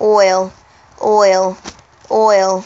oil, oil, oil.